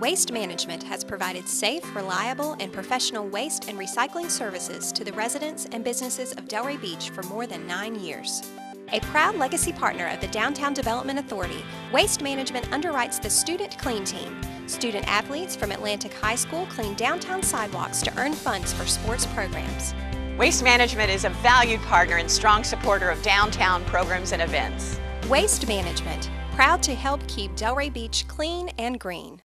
Waste Management has provided safe, reliable, and professional waste and recycling services to the residents and businesses of Delray Beach for more than nine years. A proud legacy partner of the Downtown Development Authority, Waste Management underwrites the Student Clean Team. Student athletes from Atlantic High School clean downtown sidewalks to earn funds for sports programs. Waste Management is a valued partner and strong supporter of downtown programs and events. Waste Management, proud to help keep Delray Beach clean and green.